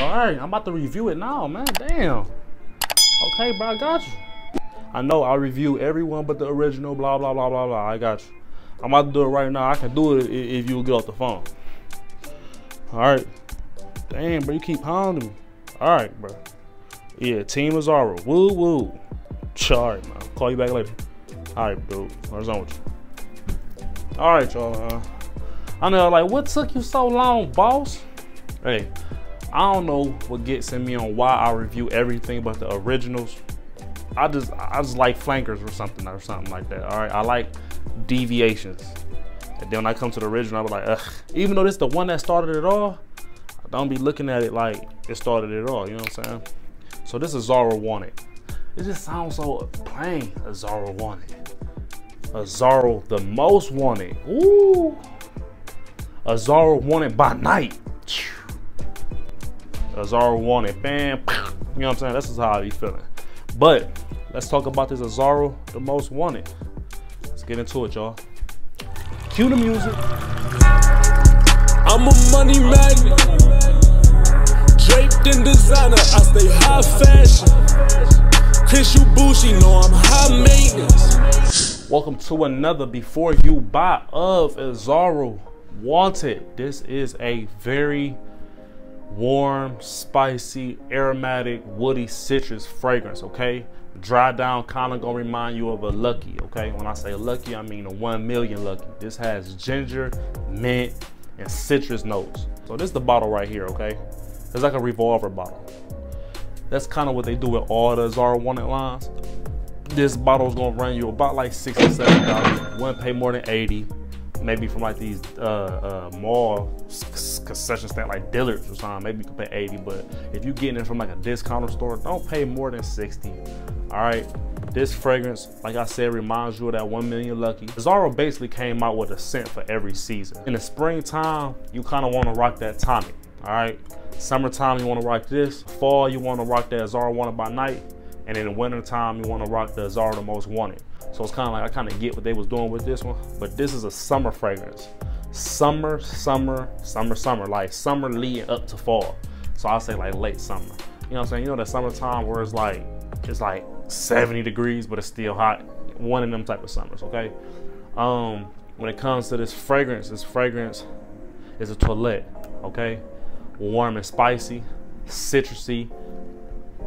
All right, I'm about to review it now, man. Damn. Okay, bro, I got you. I know I'll review everyone but the original, blah, blah, blah, blah, blah. I got you. I'm about to do it right now. I can do it if you get off the phone. All right. Damn, bro, you keep pounding me. All right, bro. Yeah, Team Azzaro. Woo, woo. All right, man. Call you back later. All right, dude. What's on with you? All right, y'all. Uh, I know, like, what took you so long, boss? Hey, I don't know what gets in me on why I review everything but the originals. I just I just like flankers or something or something like that. All right, I like deviations. And then when I come to the original, I was like, ugh. Even though this the one that started it all, I don't be looking at it like it started it all. You know what I'm saying? So this is Azzaro wanted. It just sounds so plain. Azzaro wanted. Azzaro the most wanted. Ooh. Azzaro wanted by night. Azzaro wanted. Bam. You know what I'm saying? This is how I be feeling. But let's talk about this Azzaro, the most wanted. Let's get into it, y'all. Cue the music. I'm a money magnet. Draped in designer, I stay high fashion. Chris Ubushi, know I'm high maintenance. Welcome to another Before You Buy of Azzaro Wanted. This is a very warm, spicy, aromatic, woody citrus fragrance, okay? Dry down kind of gonna remind you of a Lucky, okay? When I say Lucky, I mean a 1 million Lucky. This has ginger, mint, and citrus notes. So this is the bottle right here, okay? It's like a revolver bottle. That's kind of what they do with all the Azzaro Wanted lines. This bottle is gonna run you about like 67 dollars. Wouldn't pay more than 80 maybe from like these uh, uh, mall concession stand like Dillard's or something, maybe you can pay 80. But if you're getting it from like a discounter store, don't pay more than 60. All right. This fragrance, like I said, reminds you of that 1 million Lucky. Azzaro basically came out with a scent for every season. In the springtime, you kind of want to rock that tonic. All right. Summertime, you want to rock this. Fall, you want to rock that Azzaro Wanted by Night. And in the wintertime, you want to rock the Azzaro The Most Wanted. So it's kind of like I kind of get what they was doing with this one, but this is a summer fragrance. Summer, summer, summer, summer, like summer leading up to fall. So I'll say like late summer. You know what I'm saying? You know that summertime where it's like it's like 70 degrees, but it's still hot. One of them type of summers, okay? Um, when it comes to this fragrance, this fragrance is a toilette, okay? Warm and spicy, citrusy,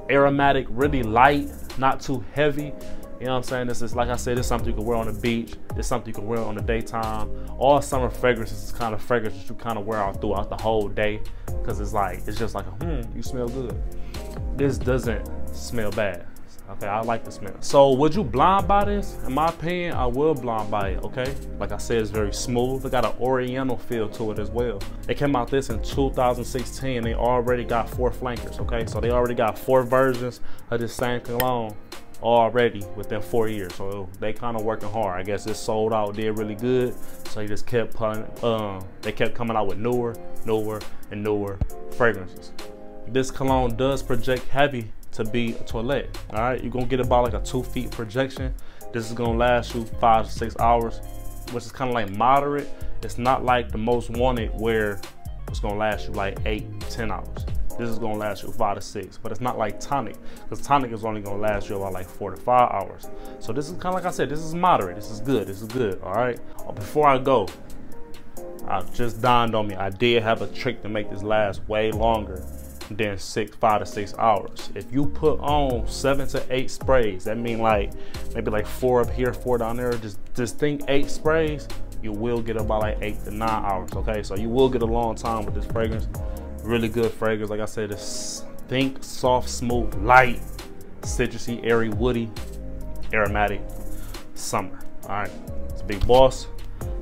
aromatic, really light, not too heavy. You know what I'm saying? This is, like I said, it's something you can wear on the beach. It's something you can wear on the daytime. All summer fragrances is kind of fragrance that you kind of wear out throughout the whole day. Cause it's like, it's just like, hmm, you smell good. This doesn't smell bad. Okay, I like the smell. So would you blind buy this? In my opinion, I will blind buy it, okay? Like I said, it's very smooth. It got an oriental feel to it as well. They came out this in 2016. They already got four flankers, okay? So they already got four versions of this same cologne already within four years. So they kind of working hard. I guess it sold out, did really good. So they just kept putting, um, they kept coming out with newer, newer, and newer fragrances. This cologne does project heavy to be a toilet. All right, you're gonna get about like a two feet projection. This is gonna last you five to six hours, which is kind of like moderate. It's not like the most wanted where it's gonna last you like eight, ten hours. This is gonna last you five to six, but it's not like tonic, because tonic is only gonna last you about like four to five hours. So this is kind of like I said, this is moderate, this is good, this is good, all right? Uh, before I go, I just dawned on me, I did have a trick to make this last way longer than six, five to six hours. If you put on seven to eight sprays, that mean like maybe like four up here, four down there, just, just think eight sprays, you will get about like eight to nine hours, okay? So you will get a long time with this fragrance. Really good fragrance. Like I said, it's think soft, smooth, light, citrusy, airy, woody, aromatic, summer. All right, it's Big Boss.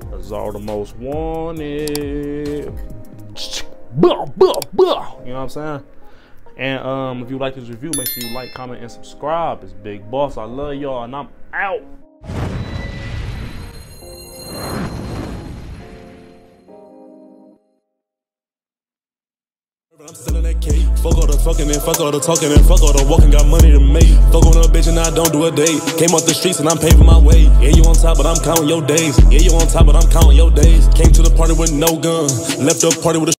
That's all the most wanted. You know what I'm saying? And um, if you like this review, make sure you like, comment, and subscribe. It's Big Boss. I love y'all, and I'm out. I'm selling that cake. Fuck all the fucking and fuck all the talking and fuck all the walking. Got money to make. Fuck on a bitch and I don't do a date. Came off the streets and I'm paving my way. Yeah, you on top, but I'm counting your days. Yeah, you on top, but I'm counting your days. Came to the party with no gun. Left the party with a